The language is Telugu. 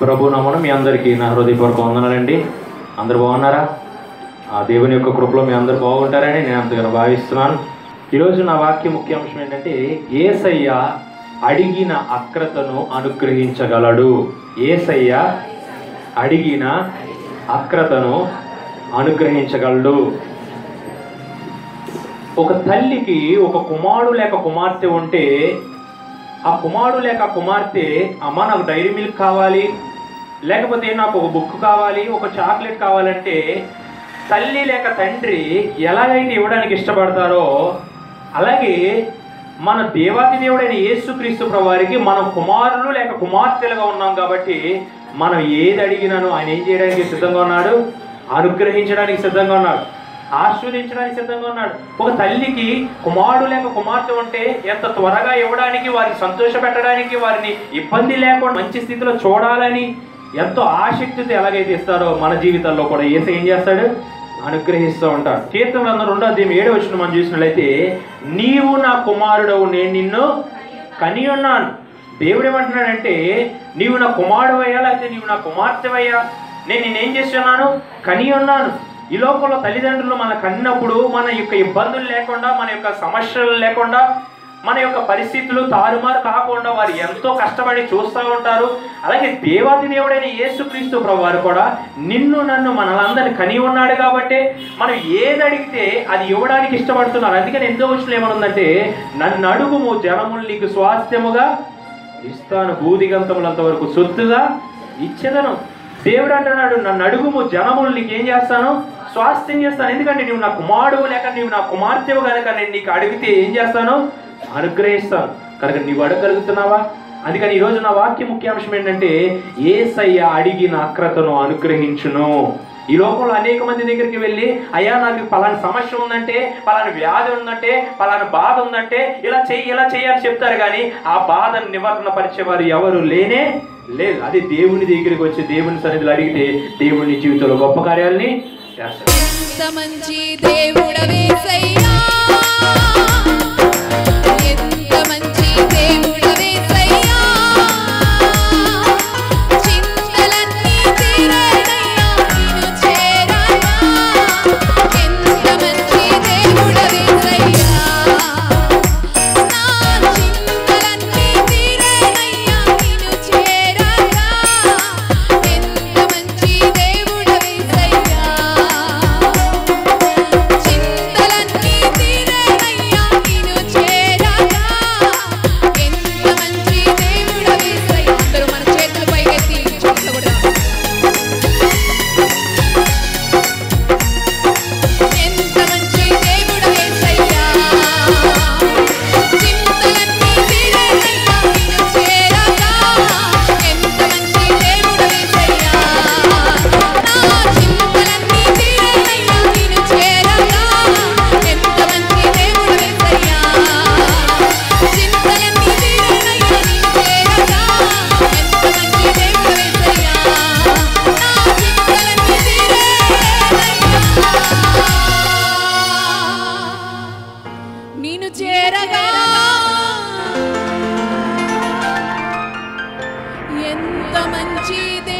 ప్రభు నమ్మను మీ అందరికీ నా హృదయపూర్వక వందనాలండి. అందరు బాగున్నారా? ఆ దేవుని యొక్క కృపలో మీ అందరు బాగుంటారని నేను అంతగా భావిస్తున్నాను. ఈరోజు నా వాక్య ముఖ్యాంశం ఏంటంటే ఏసయ్య అడిగిన అక్రతను అనుగ్రహించగలడు. ఏసయ్య అడిగిన అక్రతను అనుగ్రహించగలడు. ఒక తల్లికి ఒక కుమారుడు లేక కుమార్తె ఉంటే ఆ కుమారుడు లేక కుమార్తె అమ్మ నాకు డైరీ మిల్క్ కావాలి. లేకపోతే నాకు ఒక బుక్ కావాలి ఒక చాక్లెట్ కావాలంటే తల్లి లేక తండ్రి ఎలాగైతే ఇవ్వడానికి ఇష్టపడతారో అలాగే మన దేవాది దేవుడైన యేసుక్రీస్తు ప్రవారికి మనం కుమారులు లేక కుమార్తెలుగా ఉన్నాం కాబట్టి మనం ఏది అడిగినానో ఆయన ఏం చేయడానికి సిద్ధంగా ఉన్నాడు? అనుగ్రహించడానికి సిద్ధంగా ఉన్నాడు. ఆస్వాదించడానికి సిద్ధంగా ఉన్నాడు. ఒక తల్లికి కుమారుడు లేక కుమార్తె ఉంటే ఎంత త్వరగా ఇవ్వడానికి వారిని సంతోష పెట్టడానికి వారిని ఇబ్బంది లేకుండా మంచి స్థితిలో చూడాలని ఎంతో ఆసక్తితో ఎలాగైతే ఇస్తారో మన జీవితాల్లో కూడా ఏసై ఏం చేస్తాడు? అనుగ్రహిస్తూ ఉంటాడు. కీర్తన రెండో అధ్యాయం ఏడు వచ్చిన మనం చూసినట్లయితే నీవు నా కుమారుడవు నేను నిన్ను కని ఉన్నాను. దేవుడు ఏమంటున్నాడంటే నీవు నా కుమారుడు అయ్యా లేకపోతే నీవు నా కుమార్తెవయ్యా? నేను నేనేం చేస్తున్నాను? కని ఉన్నాను. ఈ లోకంలో తల్లిదండ్రులు మన కన్నప్పుడు మన యొక్క ఇబ్బందులు లేకుండా మన యొక్క సమస్యలు లేకుండా మన యొక్క పరిస్థితులు తారుమారు కాకుండా వారు ఎంతో కష్టపడి చూస్తూ ఉంటారు. అలాగే దేవాది దేవుడైన యేసుక్రీస్తు ప్రభు వారు కూడా నిన్ను నన్ను మనలందరిని కని ఉన్నాడు కాబట్టి మనం ఏది అడిగితే అది ఇవ్వడానికి ఇష్టపడుతున్నారు. అందుకని ఎంతో వచ్చిన ఏమనుందంటే నన్ను అడుగుము జనములు నీకు స్వాస్థ్యముగా ఇస్తాను భూదిగంతములంత వరకు సొత్తుగా ఇచ్చేదను. దేవుడు అంటున్నాడు నన్ను అడుగుము జనములు నీకు ఏం చేస్తాను? స్వాస్థ్యం చేస్తాను. ఎందుకంటే నువ్వు నా కుమారుడు లేక నీవు నా కుమార్తెవు కనుక నేను నీకు అడిగితే ఏం చేస్తాను అనుగ్రహిస్తాను. కనుక నీవు అడగలుగుతున్నావా అందుకని ఈరోజు నా వాక్య ముఖ్యాంశం ఏంటంటే ఏసయ్య అడిగిన అక్రతను అనుగ్రహించును. ఈ లోకంలో అనేక మంది దగ్గరికి వెళ్ళి అయ్యా నాకు పలాని సమస్య ఉందంటే పలాని వ్యాధి ఉందంటే పలాని బాధ ఉందంటే ఇలా చెయ్యి ఇలా చేయాలని చెప్తారు. కానీ ఆ బాధను నివారణ పరిచేవారు ఎవరు లేనే లేదు. అది దేవుని దగ్గరికి వచ్చి దేవుని సన్నిధిలో అడిగితే దేవుని జీవితంలో గొప్ప కార్యాలని చేస్తారు ఎంత మంచి దేవుడవేసయ్యా నేను చేరగా. ఎంత మంచిది